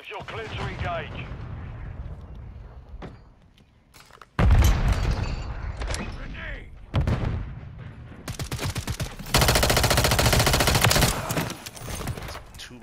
objectives. You're clear to engage. Grenade! Too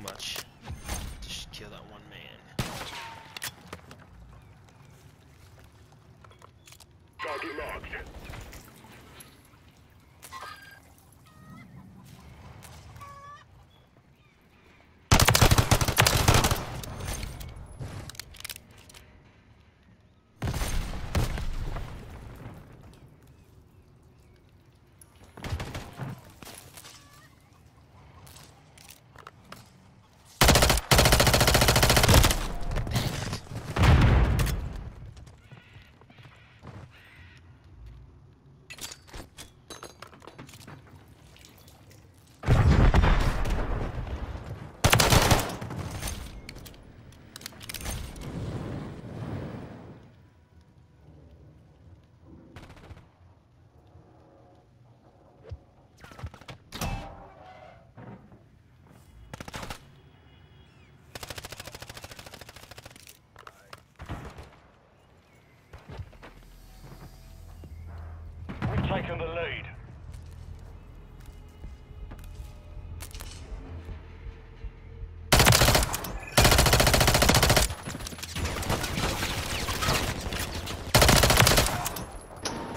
taken the lead.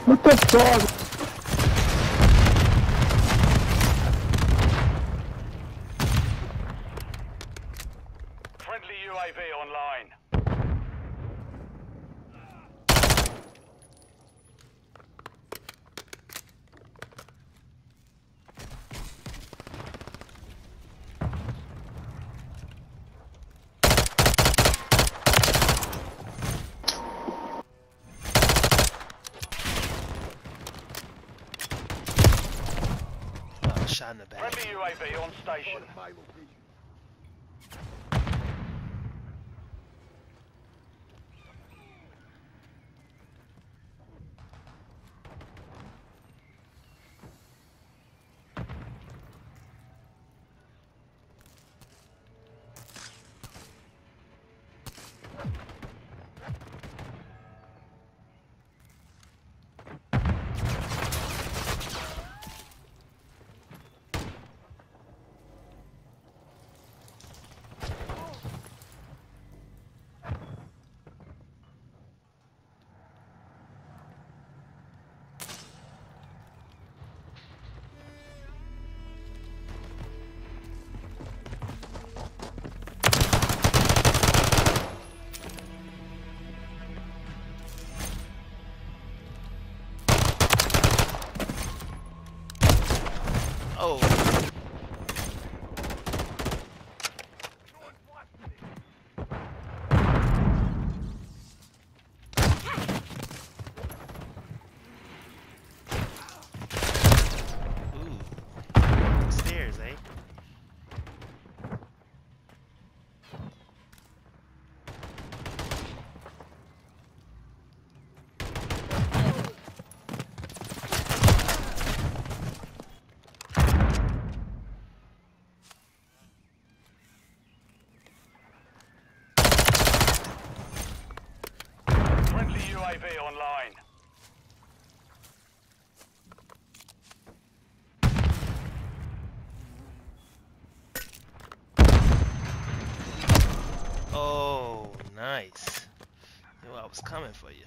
What the fuck? UAV on station. Nice. Yo, I was coming for you.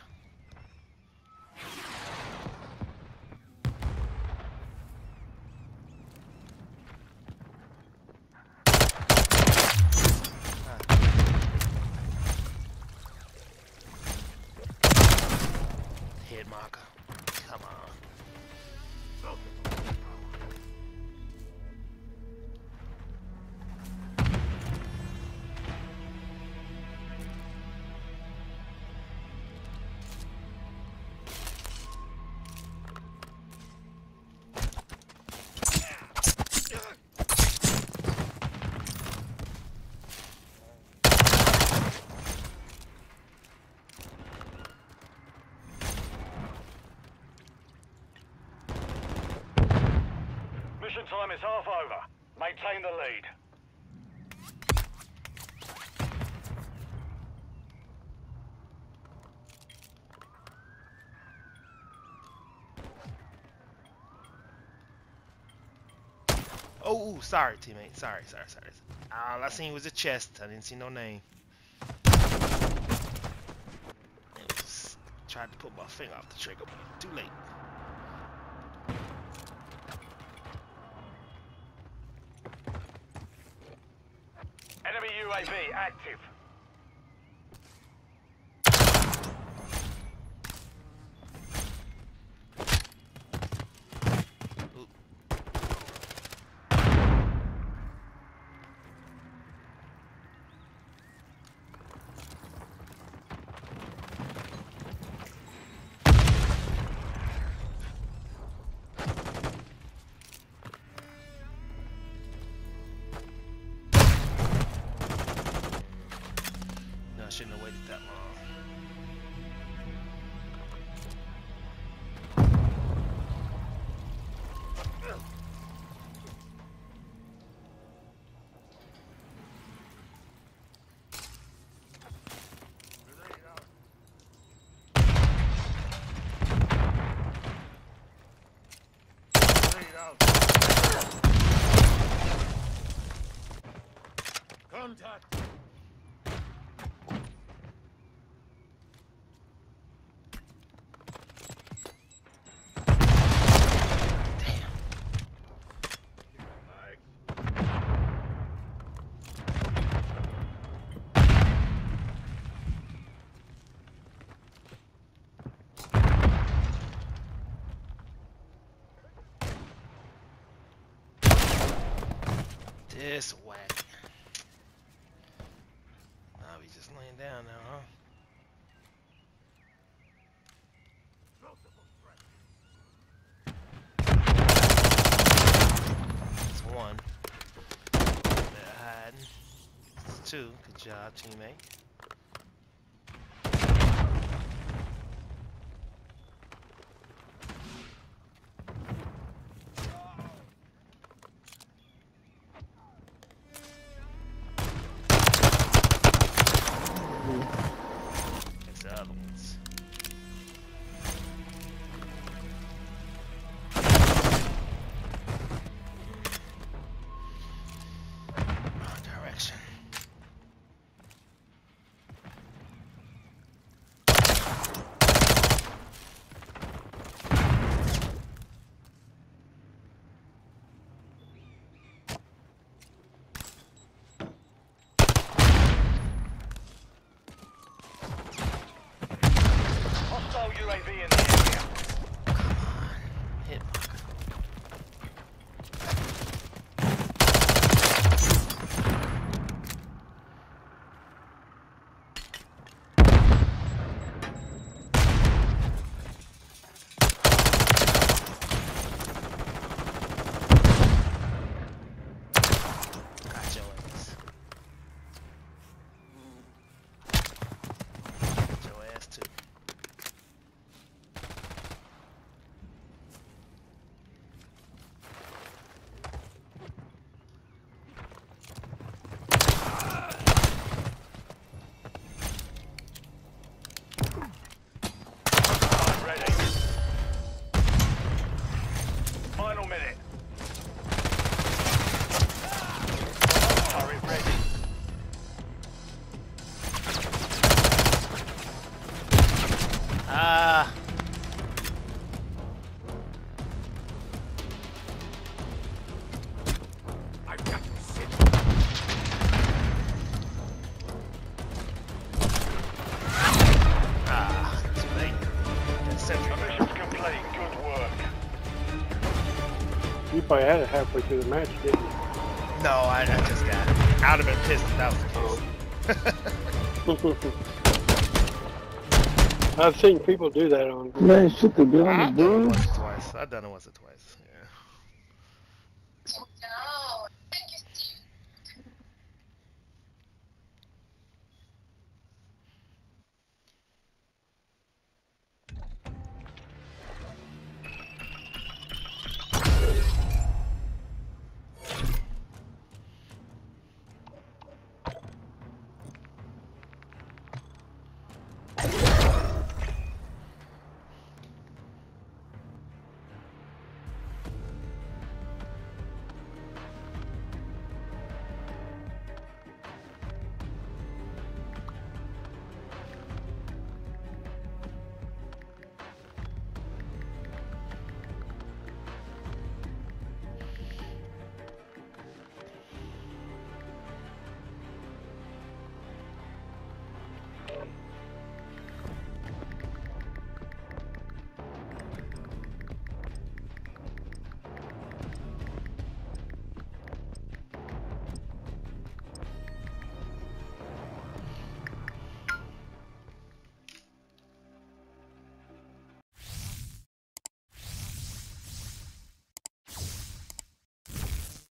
Hit marker. Come on. time is half over. Maintain the lead. Oh, sorry, teammate. Sorry, sorry, sorry. All I seen was a chest. I didn't see no name. tried to put my finger off the trigger, too late. UAV active. Contact. This Good job, teammate. Probably had it halfway through the match, didn't you? No, I, I just got it. I'd have been pissed if that was the case. I've seen people do that on. Man, shit, the gun I've done it once or twice. I've done it once or twice. Yeah.